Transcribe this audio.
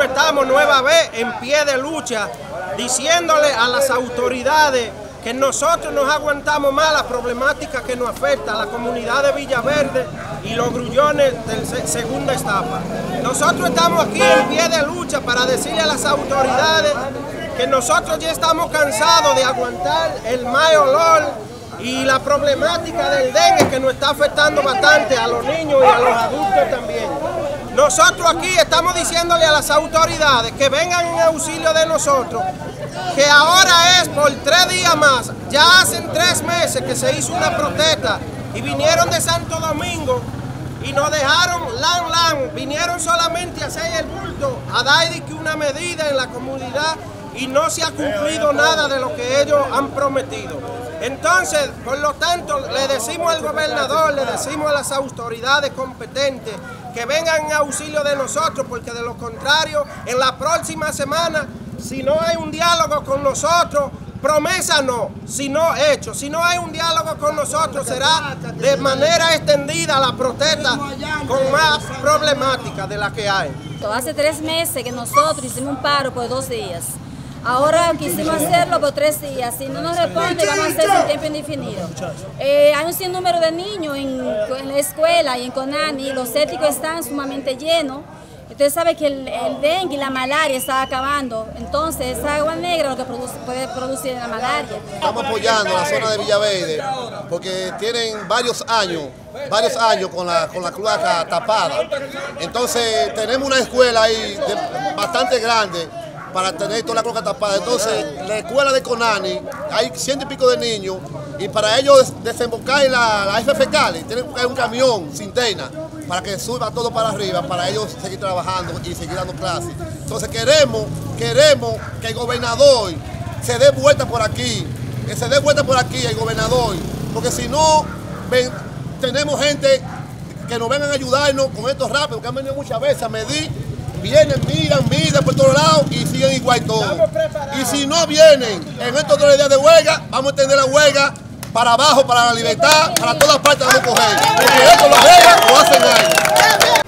estamos nueva vez en pie de lucha, diciéndole a las autoridades que nosotros nos aguantamos más la problemática que nos afecta a la comunidad de Villaverde y los grullones de segunda etapa. Nosotros estamos aquí en pie de lucha para decirle a las autoridades que nosotros ya estamos cansados de aguantar el mal olor y la problemática del dengue que nos está afectando bastante a los niños y a los adultos también. Nosotros aquí estamos diciéndole a las autoridades que vengan en auxilio de nosotros, que ahora es por tres días más, ya hacen tres meses que se hizo una protesta y vinieron de Santo Domingo y nos dejaron lan lan, vinieron solamente a hacer el bulto, a dar una medida en la comunidad y no se ha cumplido nada de lo que ellos han prometido. Entonces, por lo tanto, le decimos al gobernador, le decimos a las autoridades competentes que vengan en auxilio de nosotros, porque de lo contrario, en la próxima semana, si no hay un diálogo con nosotros, promesa no, sino hecho. Si no hay un diálogo con nosotros, será de manera extendida la protesta con más problemática de la que hay. Hace tres meses que nosotros hicimos un paro por dos días. Ahora quisimos hacerlo por tres días. Si no nos responde, vamos a hacerlo en tiempo indefinido. Eh, hay un sinnúmero de niños en, la escuela y en Conani. Los éticos están sumamente llenos. Usted sabe que el, dengue y la malaria está acabando. Entonces, esa agua negra lo que puede producir la malaria. Estamos apoyando la zona de Villaverde porque tienen varios años, varios años con la, con la cloaca tapada. Entonces, tenemos una escuela ahí bastante grande para tener toda la cloaca tapada. Entonces, la escuela de Conani, hay ciento y pico de niños, y para ellos desembocar en la, la F tienen que buscar un camión sin tena para que suba todo para arriba, para ellos seguir trabajando y seguir dando clases. Entonces queremos, queremos que el gobernador se dé vuelta por aquí, que se dé vuelta por aquí el gobernador, porque si no, tenemos gente que nos vengan a ayudarnos con estos rápidos, que han venido muchas veces a medir vienen, miran, miran por todos lados y todo. Si no vienen en estos tres días de huelga, vamos a tener la huelga para abajo, para la libertad, para todas partes vamos a coger. Porque esto lo o hacen algo.